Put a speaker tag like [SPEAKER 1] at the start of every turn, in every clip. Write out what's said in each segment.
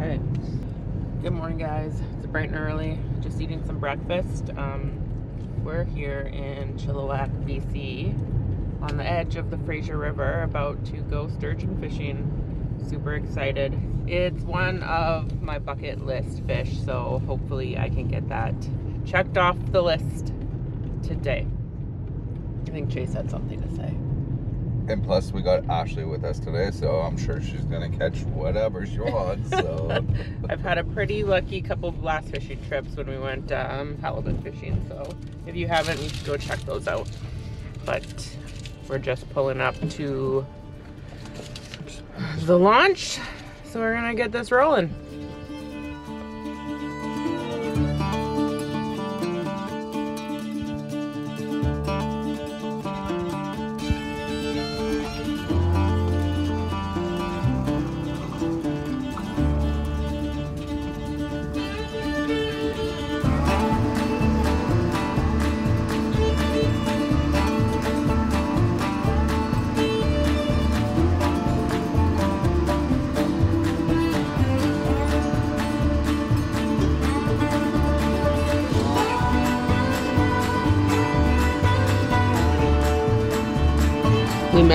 [SPEAKER 1] Okay. Good morning, guys. It's bright and early. Just eating some breakfast. Um, we're here in Chilliwack, BC, on the edge of the Fraser River, about to go sturgeon fishing. Super excited. It's one of my bucket list fish, so hopefully I can get that checked off the list today. I think Chase had something to say.
[SPEAKER 2] And plus, we got Ashley with us today, so I'm sure she's gonna catch whatever she wants. So
[SPEAKER 1] I've had a pretty lucky couple of blast fishing trips when we went um, halibut fishing. So if you haven't, you should go check those out. But we're just pulling up to the launch, so we're gonna get this rolling.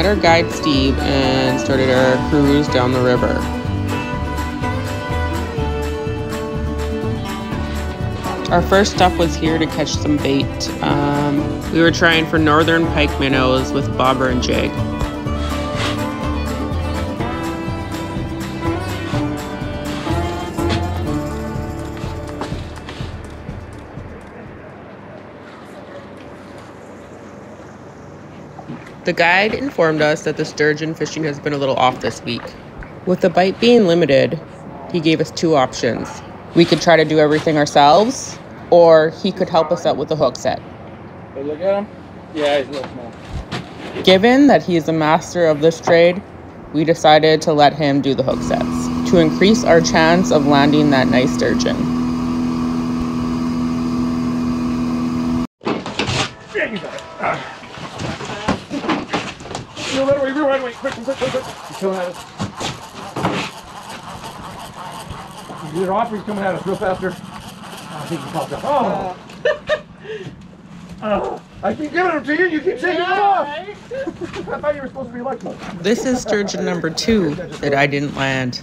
[SPEAKER 1] Met our guide Steve and started our cruise down the river. Our first stop was here to catch some bait. Um, we were trying for northern pike minnows with bobber and jig. The guide informed us that the sturgeon fishing has been a little off this week. With the bite being limited, he gave us two options. We could try to do everything ourselves, or he could help us out with the hook set.
[SPEAKER 3] Hey, look at him. Yeah, he's a little small.
[SPEAKER 1] Given that he is a master of this trade, we decided to let him do the hook sets to increase our chance of landing that nice sturgeon.
[SPEAKER 3] Yeah, you got it. Ah. No, wait, wait, wait, wait, quick, quick, quick, quick. He's coming at us. He's either off or he's coming at us real faster. Oh, I think he popped up. Oh! oh. I keep giving them to you, you keep shaking them off! I thought you were supposed to be lucky.
[SPEAKER 1] This is sturgeon number two that I didn't land.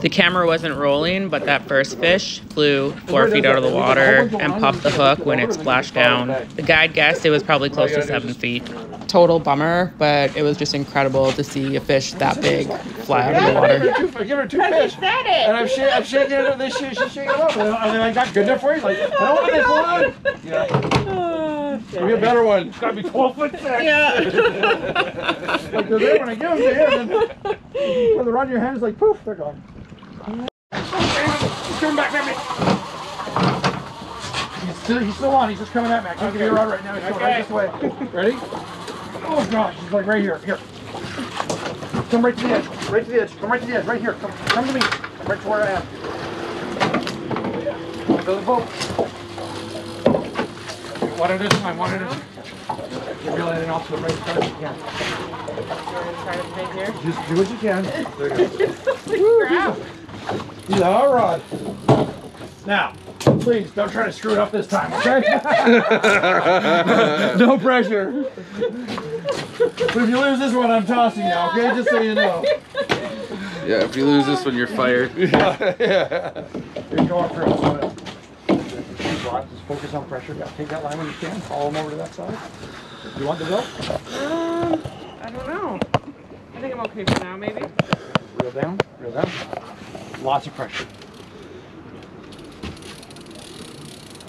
[SPEAKER 1] The camera wasn't rolling, but that first fish flew four feet out of the water and popped the hook when it splashed down. The guide guessed it was probably close to seven feet. Total bummer, but it was just incredible to see a fish that big fly out of the water.
[SPEAKER 3] I give her two fish. And I'm, sh- I'm shaking it, they sh- she's shaking it up. Are they like that good enough for you? Like, I don't want this one. Yeah. Give me a better one. It's got to be 12 foot six.
[SPEAKER 1] Yeah.
[SPEAKER 3] like they're there when I give them to you, and then when they're on your hands, like poof, they're gone. He's coming back at me. He's still, he's still on. He's just coming at me. I can't give you a rod right now. He's coming right this way. Ready? Oh gosh, he's like right here. Here. Come right to the edge. Right to the edge. Come right to the edge. Right here. Come, come to me. Come right to where I am. Come to the boat. One at a time. One at a time. You reel it in off to the right side if you can. Just do what you can. There you go. He's all right. Now, please don't try to screw it up this time, okay? no pressure. But if you lose this one, I'm tossing you, okay? Just so you know.
[SPEAKER 2] yeah, if you lose this one, you're fired.
[SPEAKER 3] yeah. Here, go on through. So, just focus on pressure. Yeah, take that line when you can. Follow him over to that side. You want the rope?
[SPEAKER 1] Um, I don't know. I think I'm okay for now, maybe.
[SPEAKER 3] Reel down, reel down. Lots of pressure.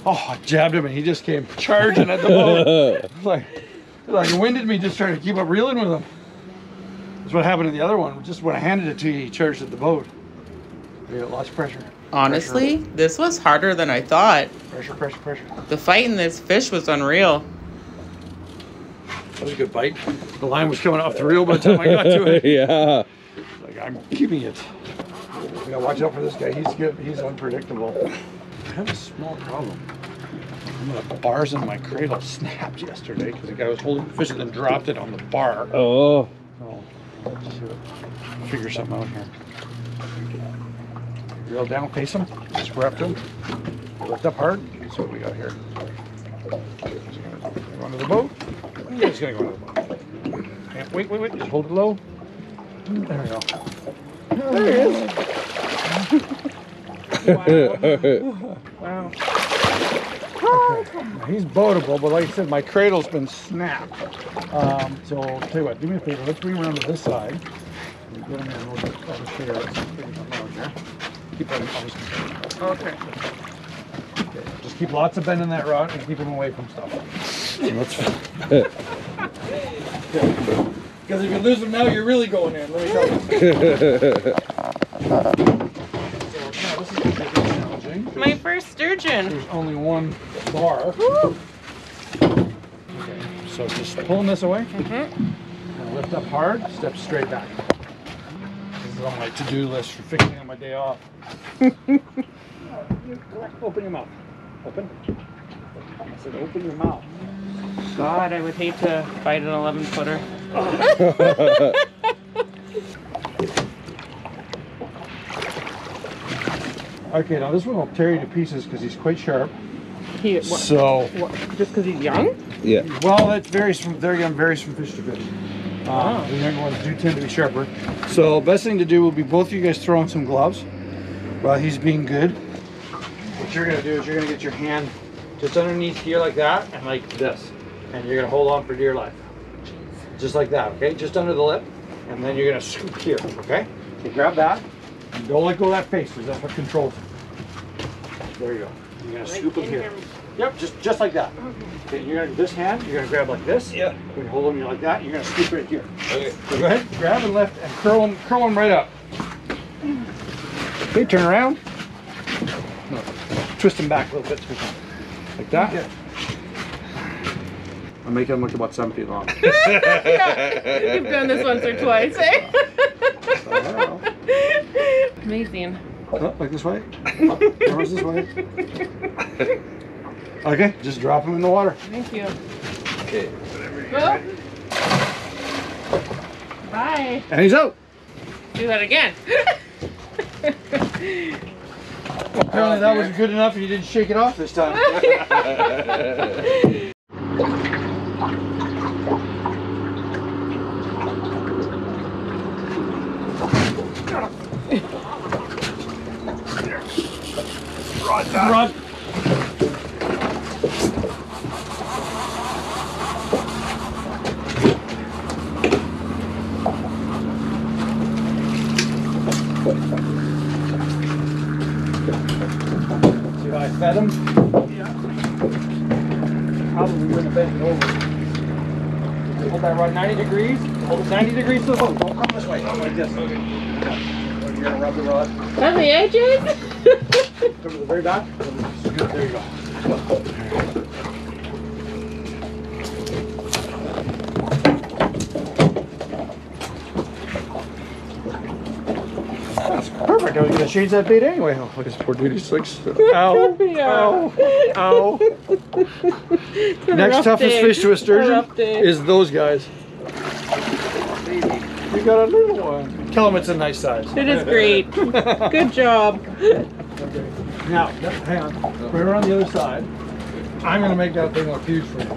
[SPEAKER 3] Oh, I jabbed him and he just came charging at the boat. like, like winded me just trying to keep up reeling with him. That's what happened to the other one. Just when I handed it to you, he charged at the boat. Yeah, lots of pressure.
[SPEAKER 1] Honestly, this was harder than I thought.
[SPEAKER 3] Pressure, pressure, pressure.
[SPEAKER 1] The fight in this fish was unreal.
[SPEAKER 3] That was a good bite. The line was coming off the reel by the time I got to it.
[SPEAKER 2] yeah.
[SPEAKER 3] Like I'm keeping it. We gotta watch out for this guy. He's good. He's unpredictable. I have a small problem. One of the bars in my cradle snapped yesterday because the guy was holding the fish and then dropped it on the bar.
[SPEAKER 2] Oh.
[SPEAKER 3] oh see what, figure something out here. Reel down, face square up to him. Lift up hard. See what we got here. He's gonna go under the boat. He's gonna go under the boat. Yeah, Wait, wait, wait. Just hold it low. There we go. There he is.
[SPEAKER 1] Wow.
[SPEAKER 3] Now, He's boatable, but like I said, my cradle's been snapped. Um, so I'll tell you what, do me a favor. Let's bring him around to this side. Get him in. We'll just, I'll just show you. Let's bring him around here. Keep him.
[SPEAKER 1] Okay.
[SPEAKER 3] okay. Just keep lots of bend in that rod and keep him away from stuff. Because if you lose him now, you're really going in. Let me tell you. So now this is gonna be challenging.
[SPEAKER 1] My first sturgeon.
[SPEAKER 3] There's only one bar.
[SPEAKER 1] Woo.
[SPEAKER 3] Okay, so just pulling this away.
[SPEAKER 1] Mhm.
[SPEAKER 3] Lift up hard, step straight back. This is on my to-do list for fixing on my day off. open your mouth. Open. I said open your mouth.
[SPEAKER 1] God, I would hate to fight an 11 footer.
[SPEAKER 3] Okay, now this one will tear you to pieces because he's quite sharp.
[SPEAKER 1] He, what,
[SPEAKER 3] So,
[SPEAKER 1] what, just because he's young?
[SPEAKER 2] yeah.
[SPEAKER 3] well, it varies from there young varies from fish to fish. Uh,
[SPEAKER 1] Oh.
[SPEAKER 3] The younger ones do tend to be sharper. So, best thing to do will be both of you guys throw on some gloves while he's being good. What you're gonna do is you're gonna get your hand just underneath here like that and like this, and you're gonna hold on for dear life, just like that. Okay, just under the lip, and then you're gonna scoop here. Okay, okay, grab that. And don't let go of that face because that's what controls it. There you go. You're gonna scoop him here. Yep, just just like that. Okay, you're gonna this hand, you're gonna grab like this.
[SPEAKER 2] Yeah.
[SPEAKER 3] When you hold them, you're like that. You're gonna scoop right here.
[SPEAKER 2] Okay.
[SPEAKER 3] So go ahead, grab and lift, and curl them, curl them right up. Okay, turn around. No, twist them back a little bit, twist them. like that. Yeah. I'll make them look about seven feet long.
[SPEAKER 1] yeah, you've done this once or twice, eh?
[SPEAKER 3] Wow.
[SPEAKER 1] Amazing.
[SPEAKER 3] Oh, like this way. Camera's this way. Okay, just drop them in the water.
[SPEAKER 1] Thank you.
[SPEAKER 2] Okay.
[SPEAKER 1] Well, bye.
[SPEAKER 3] And he's out.
[SPEAKER 1] Do that again.
[SPEAKER 3] Apparently that was good enough and you didn't shake it off this time. Rod. See how I fed him? Yeah. Probably wouldn't have bent over. Hold that rod 90 degrees. Hold it 90 degrees to the hook. Don't come this way. Come like this. Okay. You're gonna rub the rod.
[SPEAKER 1] On the edges?
[SPEAKER 3] Come to the very back. There you go. That's perfect. I was gonna change that bait anyway. Oh, look at this poor dude. He's like, ow,
[SPEAKER 1] Yeah.
[SPEAKER 3] ow, ow.
[SPEAKER 1] It's been a
[SPEAKER 3] Next toughest
[SPEAKER 1] day.
[SPEAKER 3] fish to a
[SPEAKER 1] A
[SPEAKER 3] sturgeon
[SPEAKER 1] rough
[SPEAKER 3] is those guys. You got a little one. Tell them it's a nice size.
[SPEAKER 1] It is great. Good job.
[SPEAKER 3] Now, hang on. Her on the other side. I'm gonna make that thing look huge for you.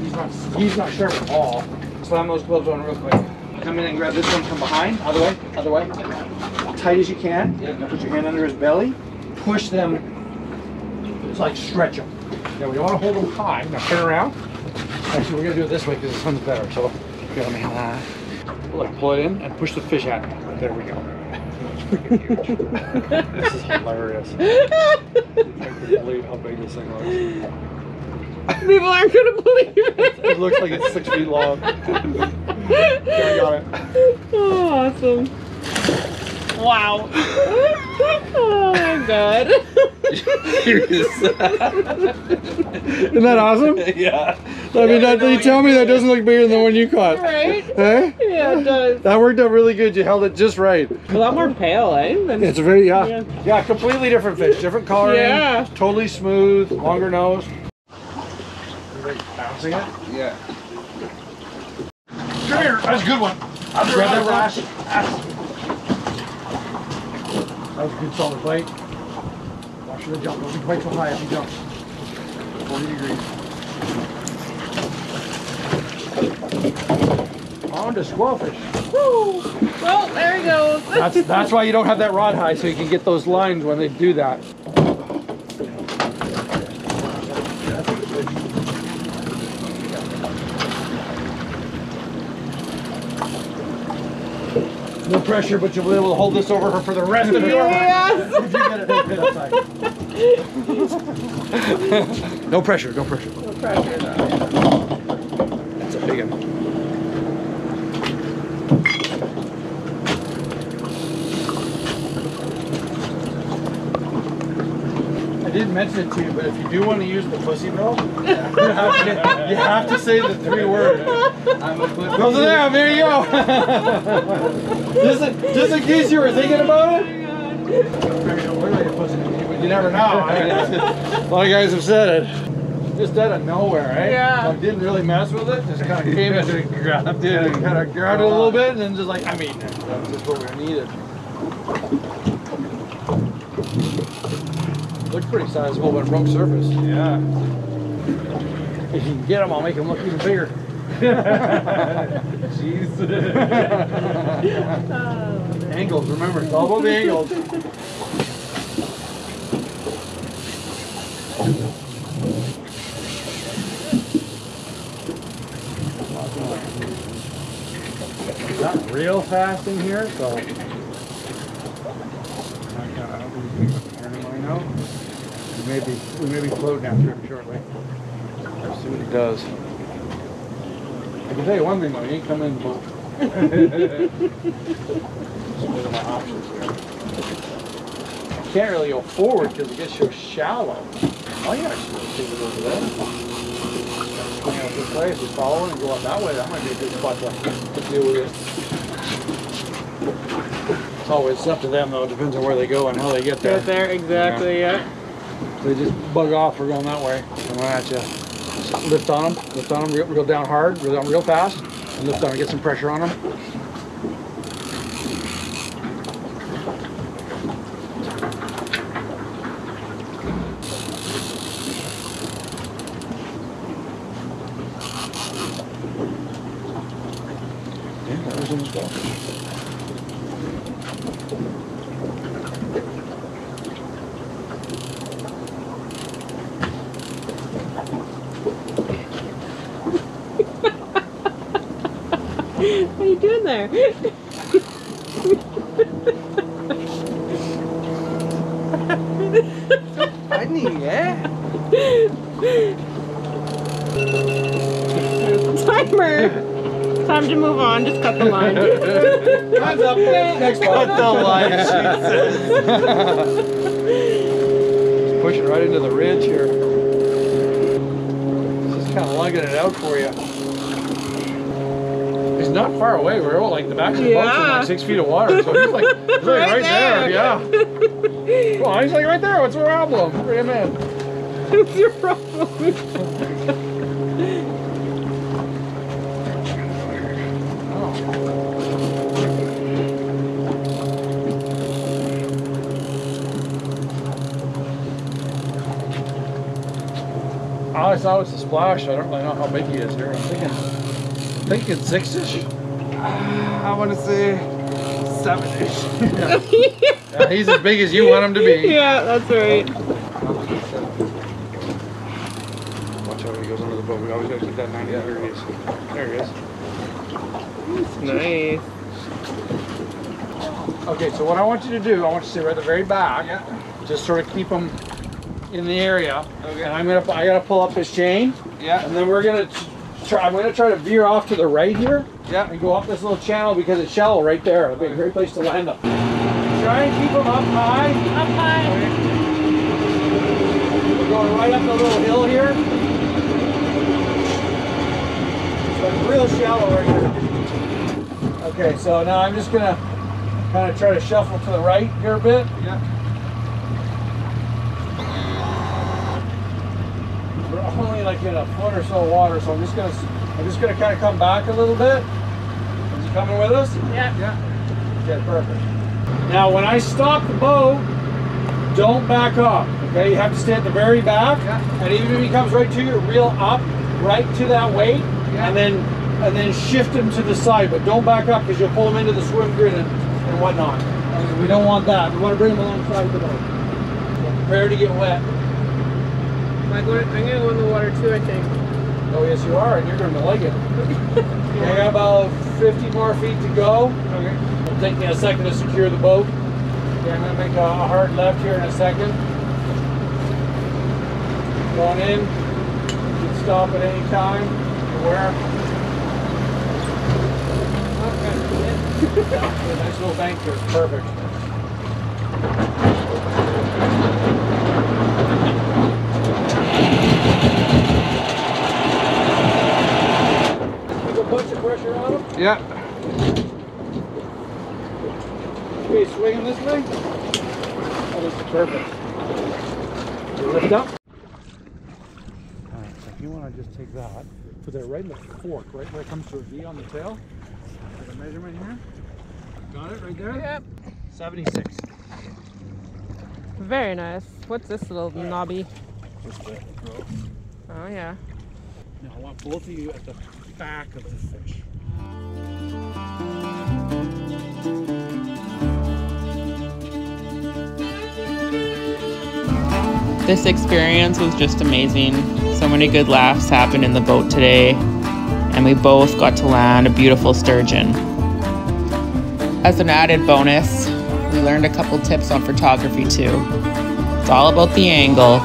[SPEAKER 3] He's not, he's not sharp at all. Slam those gloves on real quick. Come in and grab this one from behind. Other way, other way. Tight as you can. Now put your hand under his belly. Push them. It's like stretch them. Now we don't want to hold them high. Now turn around. Actually, we're gonna do it this way because this one's better. So, here, let me have that. Look, pull it in and push the fish out. There we go. This is hilarious. I can't believe how big this thing looks.
[SPEAKER 1] People aren't gonna believe it.
[SPEAKER 3] It looks like it's six feet long. There, I got it.
[SPEAKER 1] Oh, awesome. Wow. oh my god.
[SPEAKER 3] Isn't that awesome?
[SPEAKER 2] yeah.
[SPEAKER 3] I mean, that, you tell me that doesn't look bigger than the one you caught.
[SPEAKER 1] right?
[SPEAKER 3] Eh?
[SPEAKER 1] Yeah, it does.
[SPEAKER 3] That worked out really good. You held it just right.
[SPEAKER 1] A lot more pale, eh? Than-
[SPEAKER 3] It's very, yeah.
[SPEAKER 1] Yeah.
[SPEAKER 3] Yeah, completely different fish. Different coloring.
[SPEAKER 1] Yeah.
[SPEAKER 3] Totally smooth. Longer nose. balancing it.
[SPEAKER 2] Yeah.
[SPEAKER 3] Come here. That's a good one. I'll grab that rash. That was a good solid bite. Watch the jump. Don't be quite so high if you jump. 40 degrees. On to squawfish.
[SPEAKER 1] Woo! Well, there he goes.
[SPEAKER 3] That's that's why you don't have that rod high, so you can get those lines when they do that. No pressure, but you'll be able to hold this over her for the rest of your life.
[SPEAKER 1] Yes.
[SPEAKER 3] If you get it outside. no pressure, no pressure.
[SPEAKER 1] No pressure though.
[SPEAKER 3] That's a big one. I didn't mention it to you, but if you do want to use the pussy bill, you have to, you have to say the three words.
[SPEAKER 2] I'm a pussy.
[SPEAKER 3] Go there, there you go. just, in, just in case you were thinking about it. You don't look like a pussy, but you never know. I mean, a lot of guys have said it. Just out of nowhere, right?
[SPEAKER 1] Yeah.
[SPEAKER 3] Like, didn't really mess with it. Just kind of came in and grabbed it kind of grabbed it a little bit, and then just like, I mean, that's just what we needed. Looks pretty sizable, but broke surface.
[SPEAKER 2] Yeah.
[SPEAKER 3] If you can get them, I'll make them look even bigger.
[SPEAKER 2] Jeez.
[SPEAKER 3] angles, remember, it's all about the angles. Not real fast in here, so. I know. We may be, we may be floating after him shortly. Let's see what he does. I can tell you one thing though, he ain't coming in the boat. What are my options here? Can't really go forward because it gets so shallow. Oh yeah, I should take it over there. Swing out this way, if we follow it and go up that way, that might be a good spot to, to deal with it. It's always up to them though, it depends on where they go and how they get there.
[SPEAKER 1] Right there, exactly, yeah.
[SPEAKER 3] They just bug off we're going that way. Coming at you. Lift on them, lift on them, reel, down hard, reel down real fast, and lift on them, get some pressure on them. Yeah, that was in the spot.
[SPEAKER 1] What are you doing there?
[SPEAKER 2] Funny, eh?
[SPEAKER 1] Timer. Time to move on. Just cut the line.
[SPEAKER 3] Time's up. Next one.
[SPEAKER 2] Cut the line,
[SPEAKER 3] Just pushing right into the ridge here. Just kind of lugging it out for you. Not far away. We're all like the back of the boat's in like six feet of water, so he's like, he's like right,
[SPEAKER 1] Right
[SPEAKER 3] there.
[SPEAKER 1] there.
[SPEAKER 3] Yeah. Well, he's like right there. What's the problem? Bring him in.
[SPEAKER 1] What's your problem?
[SPEAKER 3] All I saw was the splash. I don't really know how big he is here. I'm thinking, thinking six-ish.
[SPEAKER 2] I want to say seven-ish.
[SPEAKER 3] Yeah, he's as big as you want him to be.
[SPEAKER 1] yeah, that's right.
[SPEAKER 3] Watch out when he goes under the boat. We always gotta keep that 90 degrees. There he is.
[SPEAKER 1] Nice.
[SPEAKER 3] Okay, so what I want you to do, I want you to stay right at the very back.
[SPEAKER 2] Yeah.
[SPEAKER 3] Just sort of keep them in the area.
[SPEAKER 2] Okay.
[SPEAKER 3] And I'm gonna, I gotta pull up his chain,
[SPEAKER 2] Yeah.
[SPEAKER 3] and then we're gonna t- try. I'm gonna try to veer off to the right here
[SPEAKER 2] Yeah.
[SPEAKER 3] and go up this little channel because it's shallow right there. It'll be a great place to land them. Try and keep them up high.
[SPEAKER 1] Up high.
[SPEAKER 3] We're going right up the little hill here. So it's real shallow right here. Okay, so now I'm just gonna kind of try to shuffle to the right here a bit.
[SPEAKER 2] Yeah.
[SPEAKER 3] We're only like in a foot or so of water, so I'm just gonna I'm just gonna kind of come back a little bit. Is he coming with us?
[SPEAKER 1] Yeah.
[SPEAKER 3] Yeah. Okay, perfect. Now, when I stop the boat, don't back up. Okay, you have to stay at the very back, yeah. and even if he comes right to you, reel up right to that weight, and then and then shift him to the side. But don't back up because you'll pull him into the swim grid and, and whatnot. And we don't want that. We want to bring him alongside the boat. Prepare to get wet.
[SPEAKER 1] I'm going, I'm gonna go in the water too, I think.
[SPEAKER 3] Oh yes, you are, and you're going to like it. I got about 50 more feet to go. Okay. It'll take me a second to secure the boat. Okay, I'm going to make a, hard left here in a second. Going in. You can stop at any time. Where? Okay. nice little bank here. Perfect. Keep a bunch of pressure on him.
[SPEAKER 2] Yeah.
[SPEAKER 3] Okay, swing him this way. Oh, this is perfect. You lift up. Alright, so if you want to just take that, put that right in the fork, right where it comes to a V on the tail. Got a measurement here. Got it right there?
[SPEAKER 1] Yep.
[SPEAKER 3] 76.
[SPEAKER 1] Very nice. What's this little knobby?
[SPEAKER 3] Just the throw.
[SPEAKER 1] Oh yeah.
[SPEAKER 3] Now I want both of you at the back of the fish.
[SPEAKER 1] This experience was just amazing. So many good laughs happened in the boat today, and we both got to land a beautiful sturgeon. As an added bonus, we learned a couple tips on photography too. It's all about the angle